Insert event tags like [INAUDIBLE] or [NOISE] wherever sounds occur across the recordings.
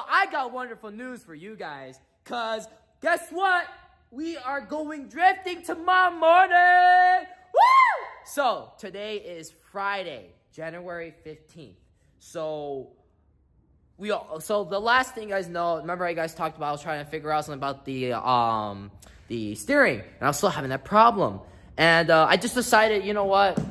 Well, I got wonderful news for you guys. Cause guess what? We are going drifting tomorrow morning. Woo! So today is Friday, January 15th. So we all, so the last thing you guys know, remember I guys talked about I was trying to figure out something about the um the steering, and I was still having that problem. And uh, I just decided, you know what?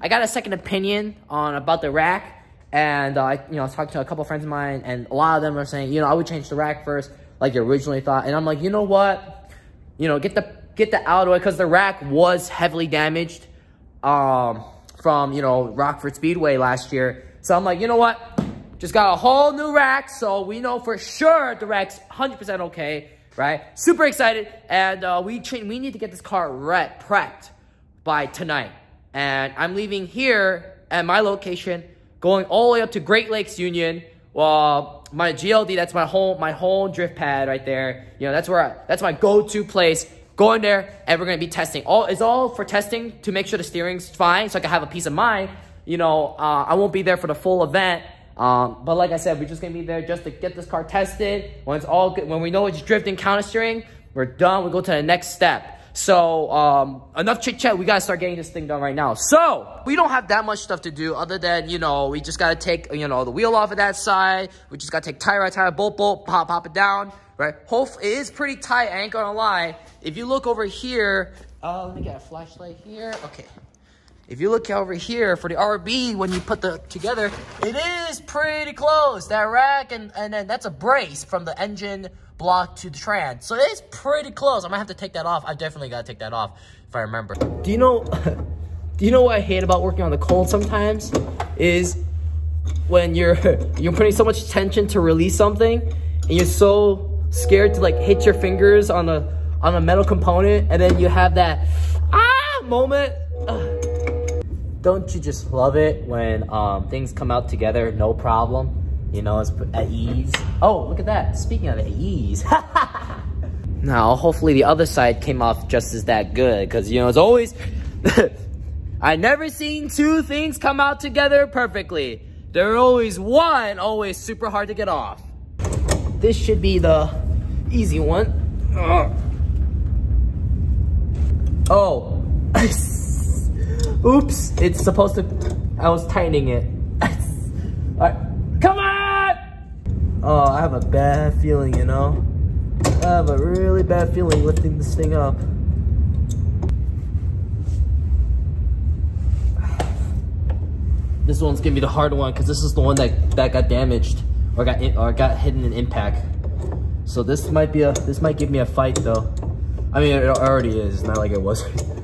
I got a second opinion on about the rack, and uh, I you know I was talking to a couple friends of mine, and a lot of them are saying, you know, I would change the rack first, like you originally thought. And I'm like, you know what? You know, get the get the out of way because the rack was heavily damaged um, from you know Rockford Speedway last year. So I'm like, you know what? Just got a whole new rack, so we know for sure the rack's 100% okay, right? Super excited, and uh, we we need to get this car prepped by tonight. And I'm leaving here at my location, going all the way up to Great Lakes Union. Well, my GLD, that's my whole my whole drift pad right there. You know, that's where I, that's my go-to place. Going there, and we're gonna be testing. All it's all for testing to make sure the steering's fine, so I can have a peace of mind. You know, uh, I won't be there for the full event, um, but like I said, we're just gonna be there just to get this car tested. When it's all good, when we know it's drifting, counter steering, we're done. We go to the next step. So, um, enough chit chat. We gotta start getting this thing done right now. So, we don't have that much stuff to do other than, you know, we just gotta take, you know, the wheel off of that side. We just gotta take tire right tire, bolt, bolt, pop, pop it down, right? Hope it is pretty tight. I ain't gonna lie. If you look over here, uh, let me get a flashlight here. Okay. If you look over here for the RB, when you put the together, it is pretty close. That rack and, and then that's a brace from the engine block to the trans. So it's pretty close. I might have to take that off. I definitely got to take that off if I remember. Do you know, [LAUGHS] do you know what I hate about working on the cold sometimes? Is when you're, [LAUGHS] you're putting so much tension to release something and you're so scared to like hit your fingers on a, on a metal component and then you have that ah moment. Ugh. Don't you just love it when um, things come out together, no problem? You know, it's at ease. Oh, look at that. Speaking of at ease. [LAUGHS] now, hopefully the other side came off just as that good. Because, you know, it's always... [LAUGHS] I never seen two things come out together perfectly. They're always one, always super hard to get off. This should be the easy one. Ugh. Oh. oh. [LAUGHS] Oops. It's supposed to... I was tightening it. All right. Oh, I have a bad feeling, you know? I have a really bad feeling lifting this thing up. This one's gonna be the hard one because this is the one that, that got damaged or got or got hit in an impact. So this might be a this might give me a fight though. I mean it already is, not like it was. [LAUGHS]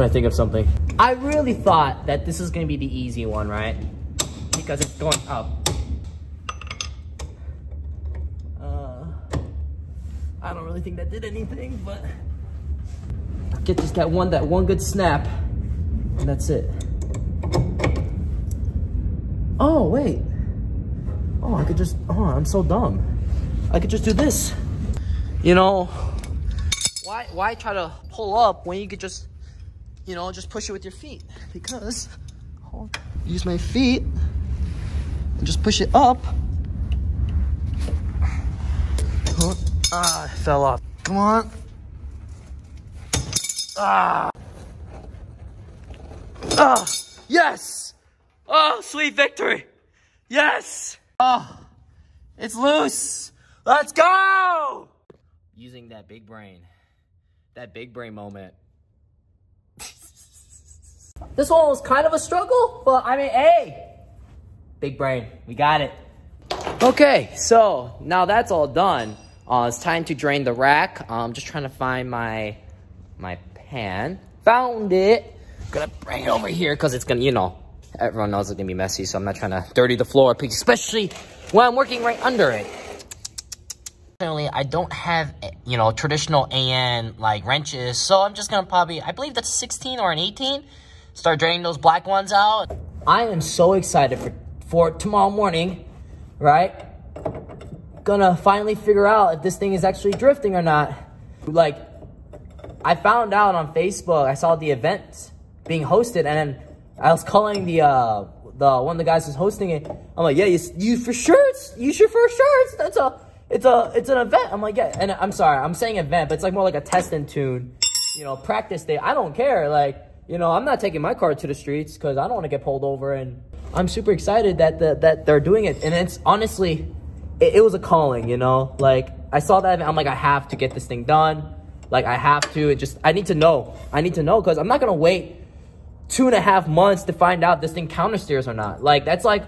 I'm gonna think of something. I really thought that this is gonna be the easy one, right? Because it's going up. Uh, I don't really think that did anything, but get just that one, that one good snap, and that's it. Oh, wait. Oh, I could just, oh, I'm so dumb. I could just do this. You know, why, why try to pull up when you could just you know, just push it with your feet because use my feet and just push it up. ah, it fell off. Come on. Ah. Ah, yes. Oh, sweet victory. Yes. Oh, it's loose. Let's go. Using that big brain, that big brain moment. This one was kind of a struggle, but I mean, hey, big brain, we got it. Okay, so now that's all done. Uh, it's time to drain the rack. I'm just trying to find my my pan. Found it. Gonna bring it over here because it's gonna, you know, everyone knows it's gonna be messy, so I'm not trying to dirty the floor, especially when I'm working right under it. I don't have, you know, traditional AN like wrenches, so I'm just gonna probably, I believe that's 16 or an 18. Start draining those black ones out. I am so excited for, for tomorrow morning, right? Gonna finally figure out if this thing is actually drifting or not. Like, I found out on Facebook, I saw the event being hosted, and I was calling the uh the one of the guys who's hosting it. I'm like, yeah, you, you for sure, it's, you should for sure, it's, it's a it's a it's an event. I'm like, yeah, and I'm sorry, I'm saying event, but it's like more like a test and tune, you know, practice day. I don't care, like you know, I'm not taking my car to the streets because I don't want to get pulled over, and I'm super excited that the, that they're doing it, and it's honestly, it, it was a calling, you know, like I saw that, I'm like, I have to get this thing done. Like I have to, it just, I need to know. I need to know because I'm not going to wait two and a half months to find out this thing counter steers or not. Like that's like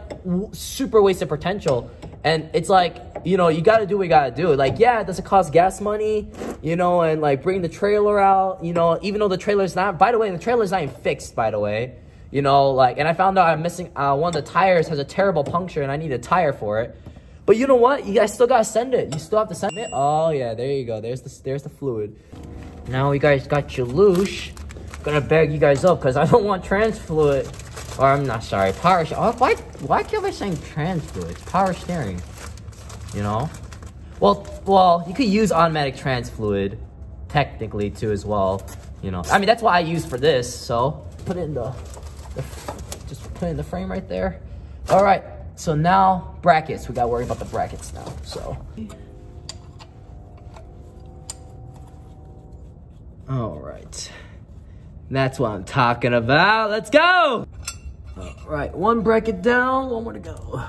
super wasted potential. And it's like, you know, you got to do what you got to do. Like, yeah, does it cost gas money? You know, and like bring the trailer out, you know, even though the trailer's not, by the way, the trailer's not even fixed, by the way. You know, like, and I found out I'm missing, uh, one of the tires has a terrible puncture and I need a tire for it. But you know what? You guys still gotta send it. You still have to send it. Oh yeah, there you go. There's the there's the fluid. Now we guys got your loosh. Gonna bag you guys up because I don't want trans fluid. Or I'm not sorry, power. Oh, why why keep I saying trans fluid? It's power steering. You know. Well, well, you could use automatic trans fluid, technically too as well. You know. I mean that's what I use for this. So put it in the, the just put it in the frame right there. All right. So now brackets, we gotta worry about the brackets now, so. All right, that's what I'm talking about. Let's go. All right, one bracket down, one more to go.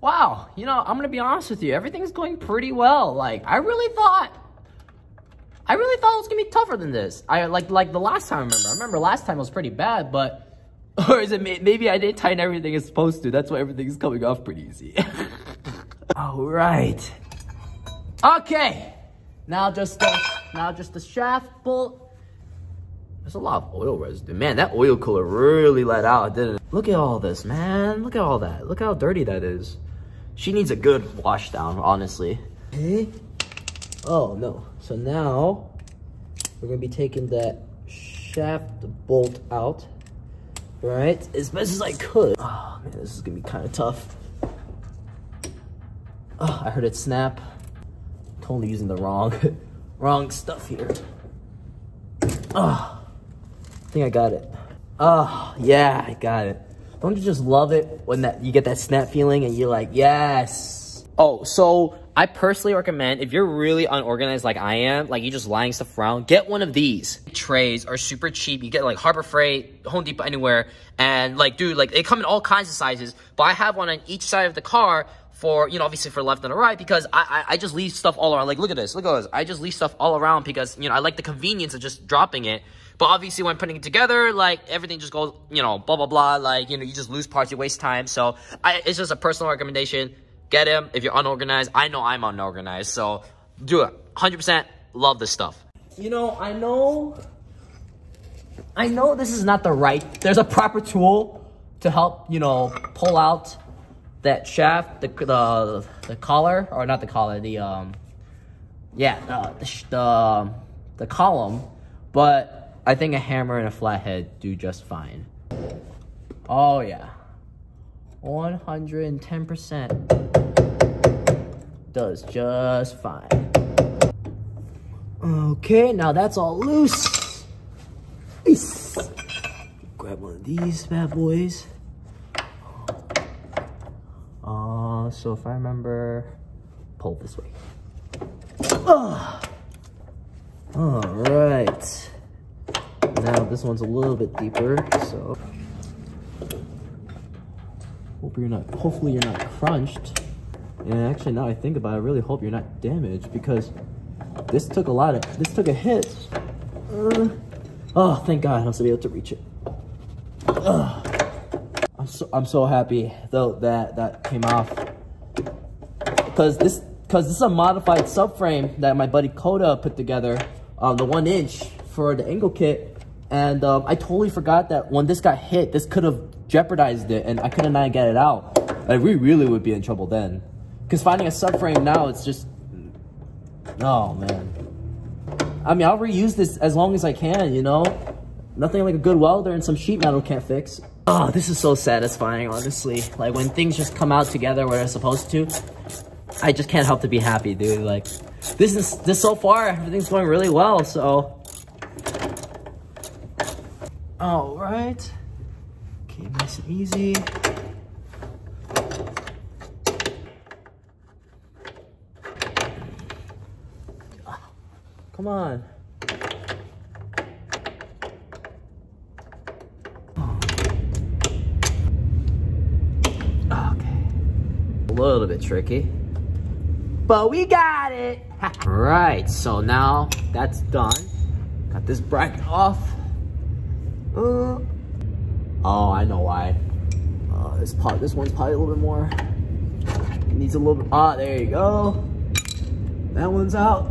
Wow, you know, I'm gonna be honest with you, everything's going pretty well. Like, I really thought, I really thought it was gonna be tougher than this. I like, like the last time I remember. I remember last time it was pretty bad, but [LAUGHS] Or is it maybe I didn't tighten everything as supposed to? That's why everything's coming off pretty easy. All [LAUGHS] oh, right. Okay. Now just the now just the shaft bolt. There's a lot of oil residue. Man, that oil cooler really let out, didn't it? Look at all this, man. Look at all that. Look how dirty that is. She needs a good wash down, honestly. Okay. Oh, no. So now, we're going to be taking that shaft bolt out right? As best as I could. Oh man, this is gonna be kind of tough. Oh, I heard it snap. Totally using the wrong, [LAUGHS] wrong stuff here. Oh, think I got it. Oh, yeah, I got it. Don't you just love it when that you get that snap feeling and you're like, yes. Oh, so I personally recommend if you're really unorganized like I am, like you just lying stuff around, get one of these. Trays are super cheap. You get like Harbor Freight, Home Depot, anywhere. And like, dude, like they come in all kinds of sizes. But I have one on each side of the car for, you know, obviously for left and right because I, I, I just leave stuff all around. Like, look at this, look at this. I just leave stuff all around because, you know, I like the convenience of just dropping it. But obviously when putting it together, like everything just goes, you know, blah, blah, blah. Like, you know, you just lose parts, you waste time. So I, it's just a personal recommendation Get him if you're unorganized. I know I'm unorganized, so do it. 100% love this stuff. You know, I know, I know this is not the right, there's a proper tool to help, you know, pull out that shaft, the, the, the collar, or not the collar, the, um, yeah, the, the, the, the column, but I think a hammer and a flathead do just fine. Oh yeah. 110% does just fine. Okay, now that's all loose. Grab one of these bad boys. Uh, so if I remember, pull this way. Uh, all right. This one's a little bit deeper, so Hope you're not, hopefully you're not crunched. And actually, now I think about it, I really hope you're not damaged because this took a lot of, this took a hit. Uh, oh, thank God I was able to reach it. Uh, I'm so, I'm so happy though that that came off because this, because this is a modified subframe that my buddy Coda put together, um, the one inch for the angle kit. And um, I totally forgot that when this got hit, this could have jeopardized it and I could have not get it out. Like, we really would be in trouble then. Because finding a subframe now, it's just... Oh, man. I mean, I'll reuse this as long as I can, you know? Nothing like a good welder and some sheet metal can't fix. Oh, this is so satisfying, honestly. Like, when things just come out together where they're supposed to, I just can't help to be happy, dude. Like, this is, this so far, everything's going really well, so All right. Okay, nice and easy. Come on. Okay. A little bit tricky. But we got it! right, so now that's done. Got this bracket off. Uh, oh, I know why. Uh, this part, this one's probably a little bit more. It needs a little bit. Ah, there you go. That one's out.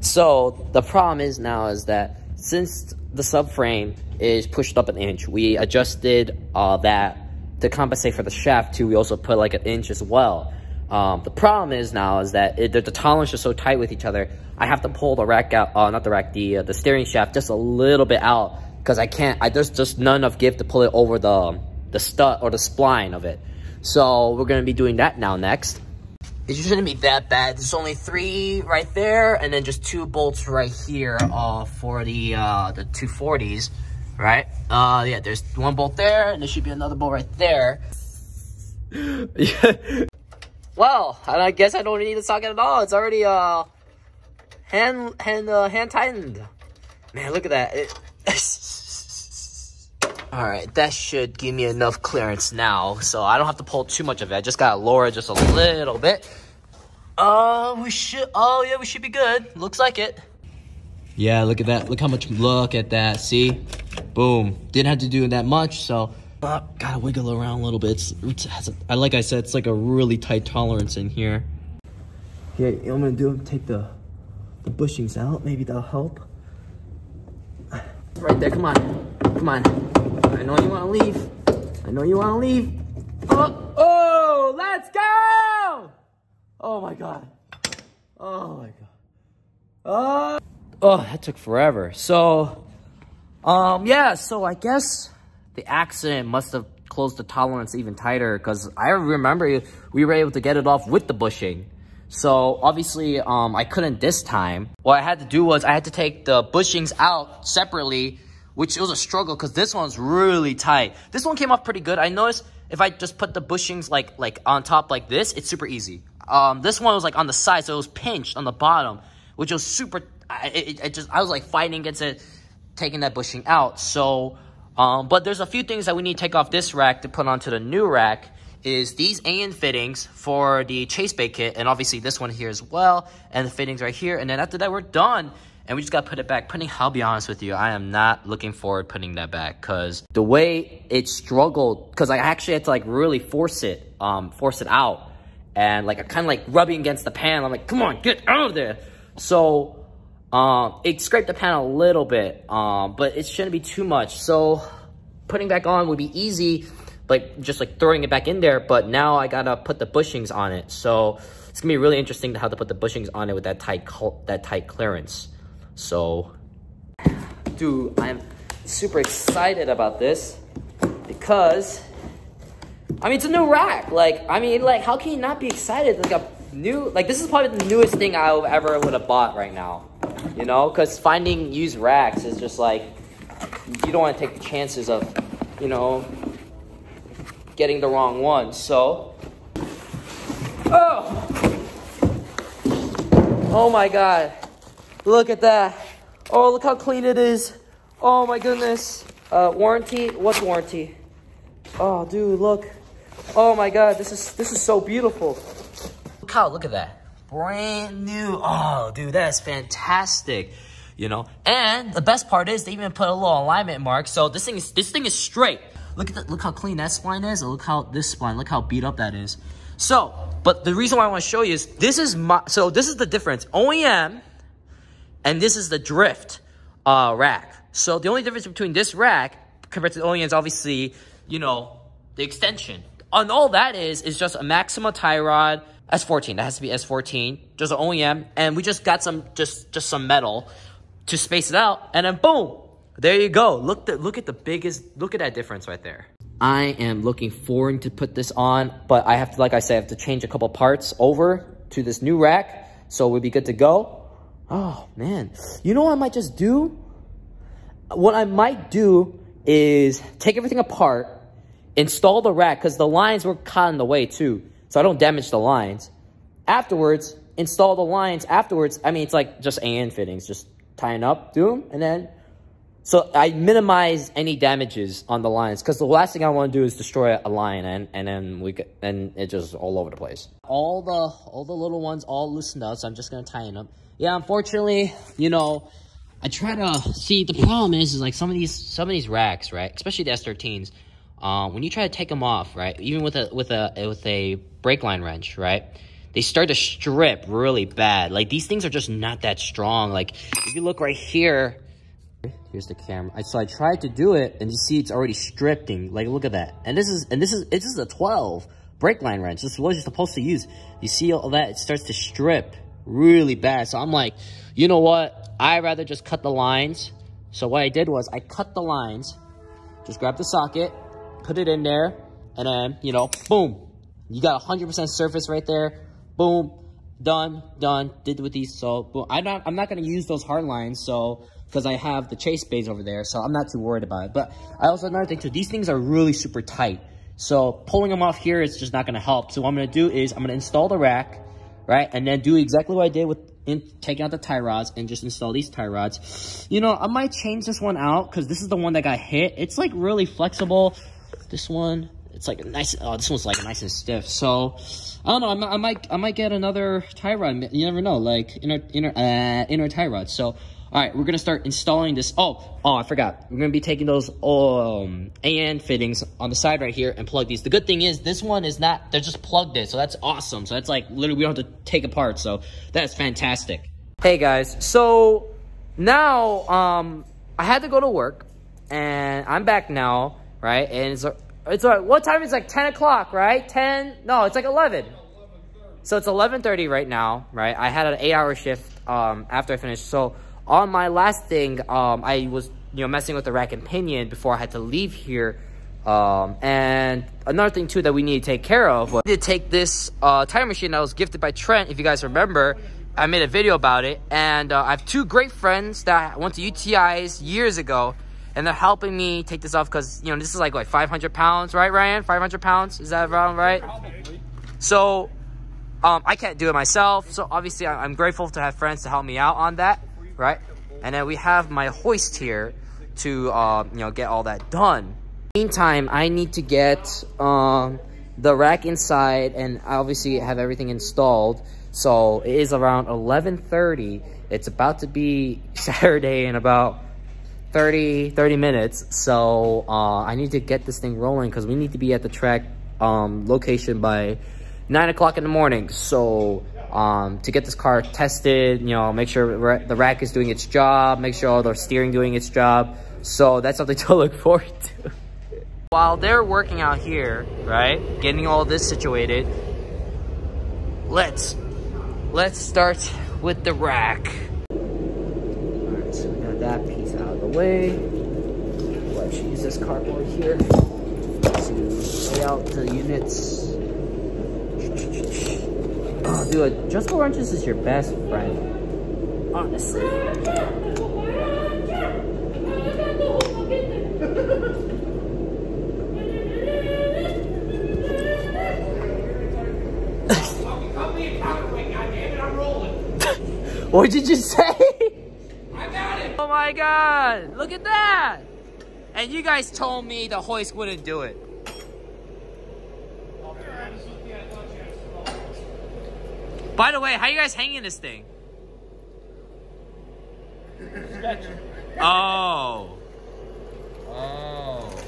So the problem is now is that since the subframe is pushed up an inch, we adjusted uh, that to compensate for the shaft too. We also put like an inch as well. Um, the problem is now is that it, the, the tolerance is so tight with each other. I have to pull the rack out, uh, not the rack, the uh, the steering shaft just a little bit out because I can't. I there's just none enough give to pull it over the the stud or the spline of it. So we're gonna be doing that now next. It shouldn't be that bad. There's only three right there, and then just two bolts right here uh, for the uh, the 240s, right? Uh, yeah, there's one bolt there, and there should be another bolt right there. [LAUGHS] well, I guess I don't need the socket at all. It's already uh hand hand uh, hand tightened. Man, look at that. It, [LAUGHS] all right, that should give me enough clearance now, so I don't have to pull too much of it. I just gotta lower it just a little bit. Uh, we should, oh yeah, we should be good. Looks like it. Yeah, look at that. Look how much, look at that. See? Boom. Didn't have to do that much, so uh, gotta wiggle around a little bit. It's, it's, a, like I said, it's like a really tight tolerance in here. Okay, I'm gonna do, take the, the bushings out. Maybe that'll help. Right there, come on. Come on. I know you want to leave. I know you want to leave. Oh, oh, let's go! Oh my God. Oh my God. Oh, oh, that took forever. So, um, yeah, so I guess the accident must have closed the tolerance even tighter because I remember we were able to get it off with the bushing. So obviously, um, I couldn't this time. What I had to do was I had to take the bushings out separately which was a struggle because this one's really tight. This one came off pretty good. I noticed if I just put the bushings like like on top like this, it's super easy. Um, this one was like on the side, so it was pinched on the bottom, which was super. It, it just I was like fighting against it, taking that bushing out. So, um, but there's a few things that we need to take off this rack to put onto the new rack. Is these AN fittings for the Chase Bay kit, and obviously this one here as well, and the fittings right here. And then after that, we're done and we just got to put it back. Putting, I'll be honest with you, I am not looking forward putting that back because the way it struggled, because I actually had to like really force it, um, force it out. And like, I kind of like rubbing against the pan. I'm like, come on, get out of there. So, um, it scraped the pan a little bit, um, but it shouldn't be too much. So putting back on would be easy, like just like throwing it back in there. But now I gotta put the bushings on it. So it's gonna be really interesting to how to put the bushings on it with that tight, that tight clearance. So, dude, I'm super excited about this because, I mean, it's a new rack. Like, I mean, like, how can you not be excited? Like a new, like, this is probably the newest thing I ever would have bought right now. You know, because finding used racks is just like, you don't want to take the chances of, you know, getting the wrong one. So, oh, oh my God. Look at that. Oh, look how clean it is. Oh my goodness. Uh, warranty? What's warranty? Oh, dude, look. Oh my God, this is this is so beautiful. Look how, look at that. Brand new. Oh, dude, that is fantastic. You know, and the best part is they even put a little alignment mark. So this thing is this thing is straight. Look at that. Look how clean that spline is. look how this spline. Look how beat up that is. So, but the reason why I want to show you is this is my. So this is the difference. OEM and this is the drift uh, rack. So the only difference between this rack compared to the OEM is obviously, you know, the extension. And all that is, is just a Maxima tie rod, S14. That has to be S14. Just an OEM. And we just got some, just, just some metal to space it out. And then boom, there you go. Look, the, look at the biggest, look at that difference right there. I am looking forward to put this on, but I have to, like I said, I have to change a couple parts over to this new rack. So we'll be good to go. Oh, man. You know what I might just do? What I might do is take everything apart, install the rack, because the lines were caught in the way too, so I don't damage the lines. Afterwards, install the lines afterwards. I mean, it's like just AN fittings, just tying up, do them, and then so I minimize any damages on the lines because the last thing I want to do is destroy a line and and then we get, and it just all over the place. All the all the little ones all loosened up, so I'm just gonna tighten them. Yeah, unfortunately, you know, I try to see the problem is is like some of these some of these racks, right? Especially the S13s. Uh, when you try to take them off, right? Even with a with a with a brake line wrench, right? They start to strip really bad. Like these things are just not that strong. Like if you look right here Here's the camera. I, so I tried to do it, and you see it's already stripping. Like, look at that. And this is and this is this is a 12 brake line wrench. This is what you're supposed to use. You see all that? It starts to strip really bad. So I'm like, you know what? I'd rather just cut the lines. So what I did was I cut the lines, just grab the socket, put it in there, and then, you know, boom. You got 100% surface right there. Boom. Done. Done. Did with these. So. I'm not, I'm not going to use those hard lines. So because I have the Chase Bays over there, so I'm not too worried about it. But I also another thing too, these things are really super tight. So pulling them off here is just not going to help. So what I'm going to do is I'm going to install the rack, right? And then do exactly what I did with in, taking out the tie rods and just install these tie rods. You know, I might change this one out because this is the one that got hit. It's like really flexible. This one, it's like a nice. Oh, this one's like nice and stiff. So I don't know. I might, I might, I might get another tie rod. You never know, like inner, inner, uh, inner tie rod. So all right, we're to start installing this. Oh, oh, I forgot. We're to be taking those um, AN fittings on the side right here and plug these. The good thing is this one is not, they're just plugged in. So that's awesome. So that's like literally we don't have to take apart. So that's fantastic. Hey guys, so now um, I had to go to work and I'm back now, right? And it's, it's uh, what time is like 10 o'clock, right? 10, no, it's like 11. So it's 11.30 right now, right? I had an eight hour shift um, after I finished. So on my last thing, um, I was you know messing with the rack and pinion before I had to leave here. Um, and another thing too that we need to take care of was to take this uh, tire machine that was gifted by Trent. If you guys remember, I made a video about it, and uh, I have two great friends that went to UTIs years ago, and they're helping me take this off because you know this is like like 500 pounds, right, Ryan? 500 pounds? Is that around right? So um, I can't do it myself. So obviously, I'm grateful to have friends to help me out on that right? And then we have my hoist here to, uh, you know, get all that done. Meantime, I need to get um, the rack inside and obviously have everything installed. So it is around 11.30. It's about to be [LAUGHS] Saturday in about 30, 30 minutes. So uh, I need to get this thing rolling because we need to be at the track um, location by 9 o'clock in the morning. So um, to get this car tested, you know, make sure the rack is doing its job, make sure all the steering doing its job. So that's something [LAUGHS] to look forward to. While they're working out here, right, getting all this situated, let's, let's start with the rack. All right, so we got that piece out of the way. Let's use this cardboard here to lay out the units. Oh, dude, adjustable wrenches is your best friend. Honestly. [LAUGHS] what did you say? I got it. Oh my god, look at that. And you guys told me the hoist wouldn't do it. By the way, how you guys hanging this thing? oh. Oh.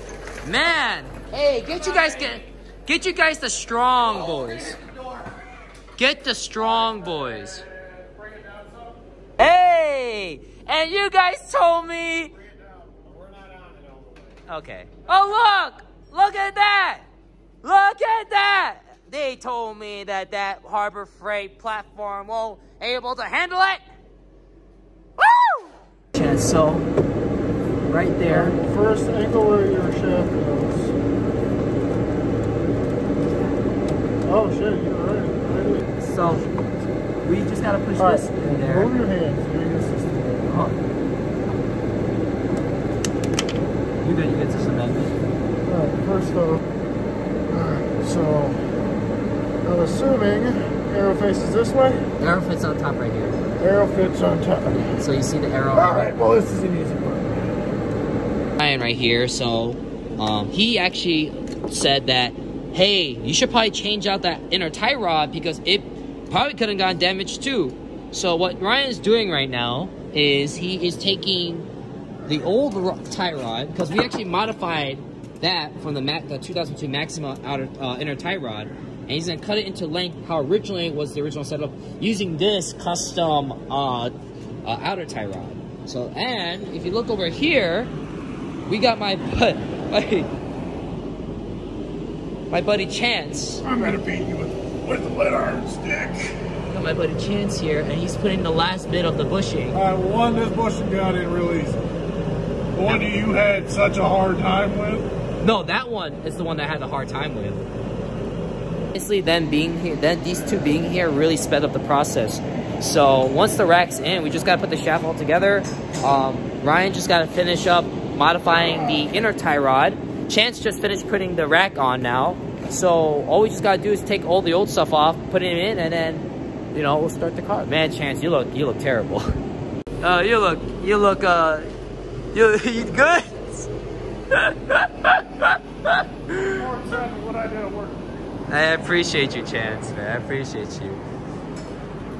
Man. Hey, get you guys get get you guys the strong boys. Get the strong boys. Hey! And you guys told me Okay. Oh look! Look at that! Look at that! They told me that that Harbor Freight platform won't able to handle it. Woo! So, right there. First angle where your shaft goes. Oh shit, you're right. right. So, we just gotta push All this right. in there. Move your hands. Make. Huh. You good? You get to some? Alright, first off, alright, so I'm assuming arrow faces this way, Arrow fits on top right here. arrow fits on top. So you see the arrow. Alright, well this is an easy part. Ryan right here. So um, he actually said that, hey, you should probably change out that inner tie rod because it probably could have gotten damaged too. So what Ryan is doing right now is he is taking the old tie rod because we actually modified that from the, the 2002 Maxima outer uh, inner tie rod, and he's gonna cut it into length how originally it was the original setup using this custom uh, uh, outer tie rod. So and if you look over here, we got my [LAUGHS] bud, my, my buddy Chance. I'm gonna beat you with, with the lead iron stick. Got my buddy Chance here, and he's putting the last bit of the bushing. Alright, well one this bushing got in real easy. The one that you had such a hard time with. No, that one is the one that I had a hard time with. Obviously, them being here, then these two being here really sped up the process. So once the rack's in, we just gotta put the shaft all together. Um, Ryan just gotta finish up modifying the inner tie rod. Chance just finished putting the rack on now. So all we just gotta do is take all the old stuff off, put it in, and then you know we'll start the car. Man, Chance, you look you look terrible. Uh, you look you look uh you [LAUGHS] you good. More excited than what I did at work. I appreciate you, Chance. Man, I appreciate you.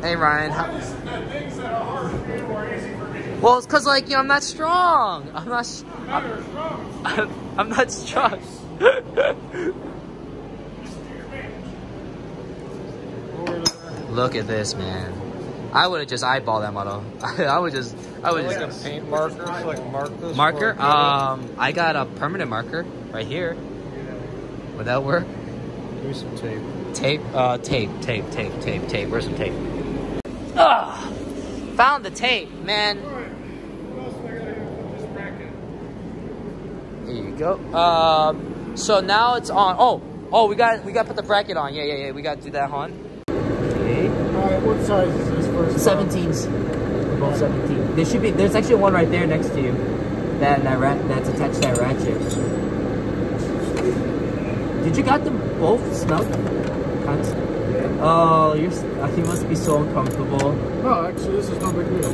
Hey, Ryan. How, Why it that things that are hard for you are easy for me? well, it's cause like you know, I'm not strong. I'm not. s- Now you're strong. I'm, I'm not strong. [LAUGHS] [LAUGHS] Look at this, man. I would have just eyeballed that model. [LAUGHS] I would just. I would Like just. a paint marker, so like mark this. Marker. Um, I got a permanent marker right here. Would that work? Give me some tape. Tape, uh, tape, tape, tape, tape, tape. Where's some tape? Ugh! Found the tape, man. Alright, what else do I gotta do with this bracket? Here you go. Um, so now it's on. Oh, oh, we got we got to put the bracket on. Yeah, yeah, yeah. We got to do that on. Okay. Alright, what size is this first? 17s. Both 17. There should be. There's actually one right there next to you. That that rat that's attached to that ratchet. Did you got them both snug? Kind of. Oh, you're. s- uh, You must be so uncomfortable. No, actually, this is no big deal.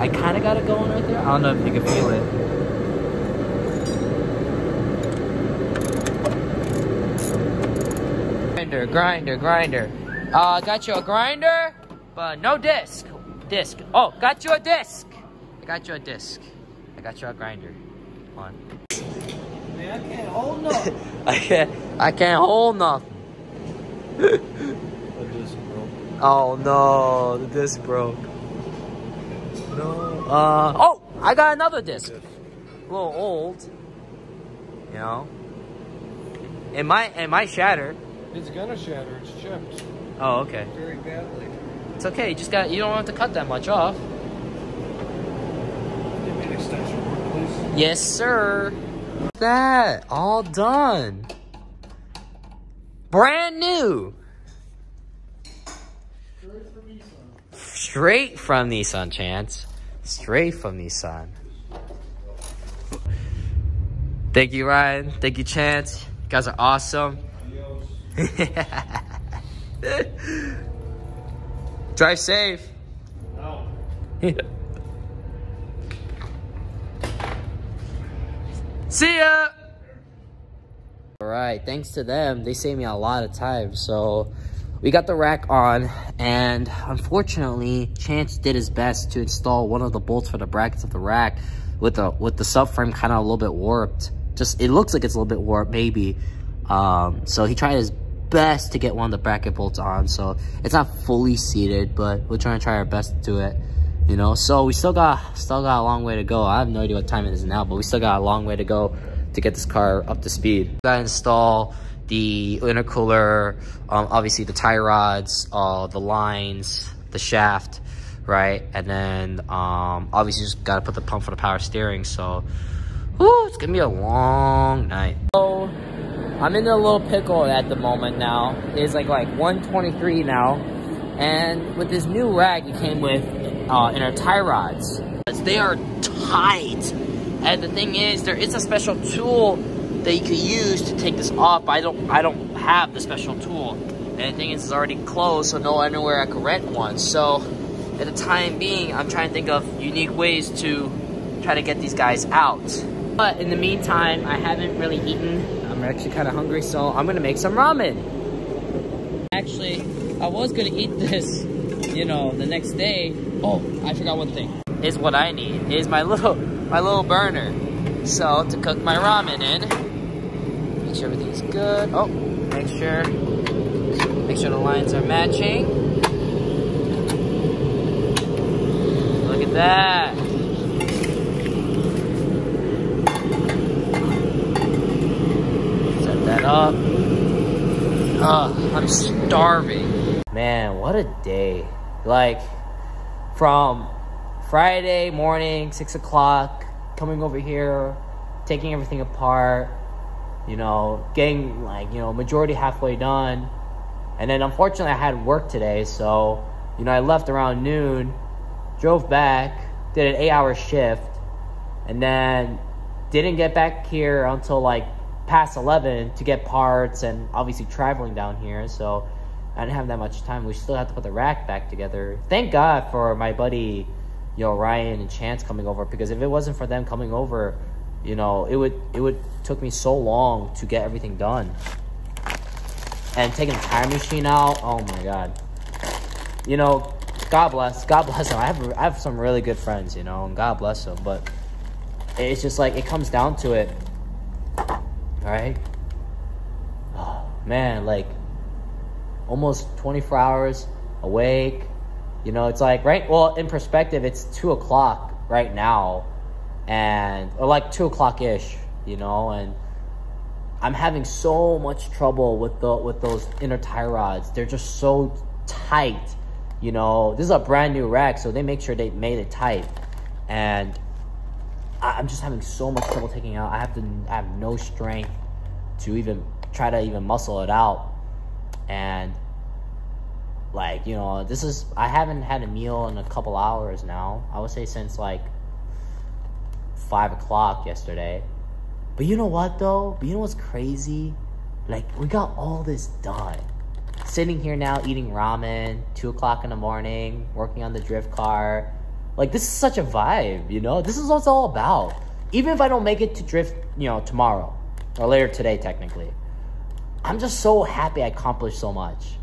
I kind of got it going right there. I don't know if you can feel it. Grinder, grinder, grinder. Uh, got you a grinder, but no disc. Disc. Oh, got you a disc. I got you a disc. I got you a grinder. Come on. Man, I can't hold nothing. [LAUGHS] I can't. I can't hold nothing. Oh no, the disc broke. No. Uh oh, I got another disc. A little old. You know. It might it might shatter. It's gonna shatter. It's chipped Oh, okay. very badly. It's okay. You just got you don't have to cut that much off. Give me an extension cord, please. Yes, sir. That all done. Brand new. Straight from Nissan, Chance. Straight from Nissan. Thank you, Ryan. Thank you, Chance. You guys are awesome. [LAUGHS] Drive safe. No. [LAUGHS] See ya! Alright, thanks to them, they saved me a lot of time. So we got the rack on, and unfortunately, Chance did his best to install one of the bolts for the brackets of the rack with the with the subframe kind of a little bit warped. Just it looks like it's a little bit warped, maybe. Um, so he tried his best to get one of the bracket bolts on. So it's not fully seated, but we're trying to try our best to do it. You know, so we still got still got a long way to go. I have no idea what time it is now, but we still got a long way to go to get this car up to speed. Gotta install the intercooler, um, obviously the tie rods, uh, the lines, the shaft, right? And then um, obviously just gotta put the pump for the power steering. So, whoo, it's gonna be a long night. I'm in a little pickle at the moment now. It's like like 123 now. And with this new rack, it came with uh, inner tie rods. They are tight. And the thing is, there is a special tool that you can use to take this off. I don't, I don't have the special tool. And the thing is, it's already closed, so no anywhere I could rent one. So at the time being, I'm trying to think of unique ways to try to get these guys out. But in the meantime, I haven't really eaten. I'm actually kind of hungry, so I'm gonna make some ramen. Actually, I was gonna eat this, you know, the next day. Oh, I forgot one thing. Is what I need is my little my little burner. So to cook my ramen in. Make sure everything's good. Oh, make sure make sure the lines are matching. Look at that. Set that up. Ugh, I'm starving. Man, what a day. Like, from Friday morning, 6 o'clock, coming over here, taking everything apart, you know, getting, like, you know, majority halfway done. And then, unfortunately, I had work today, so, you know, I left around noon, drove back, did an eight-hour shift, and then didn't get back here until, like, past 11 to get parts and obviously traveling down here, so I didn't have that much time. We still had to put the rack back together. Thank God for my buddy, you know, Ryan and Chance coming over because if it wasn't for them coming over, you know, it would it would took me so long to get everything done. And taking the tire machine out, oh my god. You know, God bless, God bless them. I have I have some really good friends, you know, and God bless them. But it's just like it comes down to it. Right. Oh, man, like almost 24 hours awake. You know, it's like right. Well, in perspective, it's two o'clock right now, and or like two o'clock ish. You know, and I'm having so much trouble with the with those inner tie rods. They're just so tight. You know, this is a brand new rack, so they make sure they made it tight, and I'm just having so much trouble taking out. I have to I have no strength to even try to even muscle it out. And like, you know, this is I haven't had a meal in a couple hours now. I would say since like five o'clock yesterday. But you know what though? But you know what's crazy? Like we got all this done. Sitting here now eating ramen, two o'clock in the morning, working on the drift car like this is such a vibe, you know? This is what it's all about. Even if I don't make it to drift, you know, tomorrow or later today technically. I'm just so happy I accomplished so much.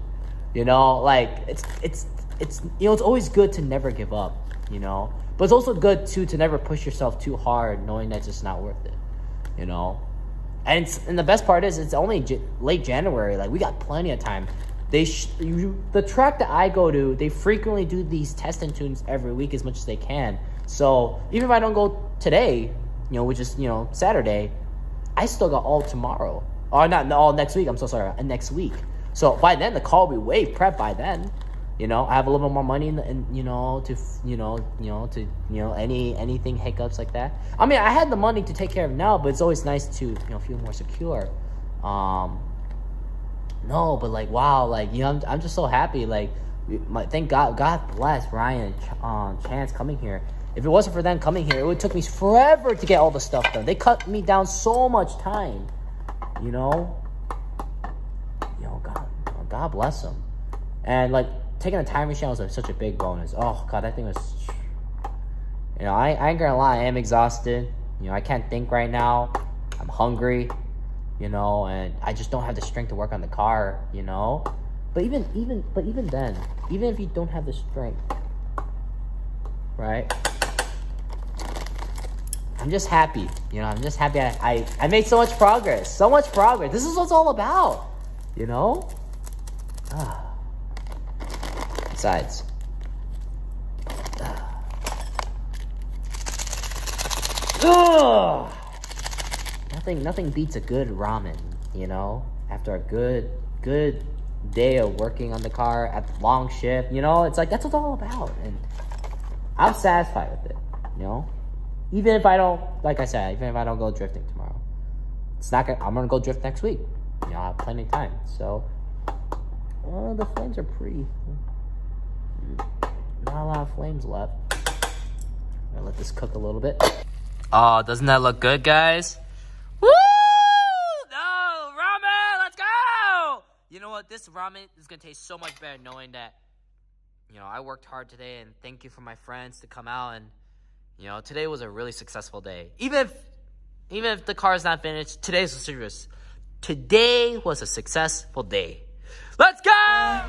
You know, like it's it's it's you know, it's always good to never give up, you know? But it's also good too to never push yourself too hard knowing that it's just not worth it. You know? And and the best part is it's only J- late January. Like we got plenty of time they sh- you, the track that I go to, they frequently do these test and tunes every week as much as they can. So even if I don't go today, you know, which is you know Saturday, I still got all tomorrow. Or not all next week. I'm so sorry, uh, next week. So by then the car will be way prepped by then. You know, I have a little bit more money, and you know, to you know, you know, to you know, any anything hiccups like that. I mean, I had the money to take care of now, but it's always nice to you know feel more secure. Um, no, but like wow, like you know, I'm, I'm just so happy. Like, my, thank God, God bless Ryan, um, Chance coming here. If it wasn't for them coming here, it would took me forever to get all the stuff done. They cut me down so much time, you know. You know, God, God bless them. And like taking a tire machine was like, such a big bonus. Oh God, that thing was. You know, I, I ain't gonna lie, I am exhausted. You know, I can't think right now. I'm hungry you know, and I just don't have the strength to work on the car, you know. But even even but even then, even if you don't have the strength, right? I'm just happy, you know. I'm just happy I, I, I made so much progress, so much progress. This is what it's all about, you know. Ah. Besides. Ah [SIGHS] nothing nothing beats a good ramen, you know? After a good good day of working on the car at the long shift, you know, it's like that's what it's all about. And I'm satisfied with it, you know? Even if I don't like I said, even if I don't go drifting tomorrow. It's not gonna I'm gonna go drift next week. You know, I have plenty of time. So well, the flames are pretty not a lot of flames left. I'm gonna let this cook a little bit. Oh, doesn't that look good, guys? Woo! No, ramen, let's go! You know what? This ramen is gonna taste so much better knowing that, you know, I worked hard today and thank you for my friends to come out and, you know, today was a really successful day. Even if, even if the car is not finished, today's a serious. Today was a successful day. Let's go!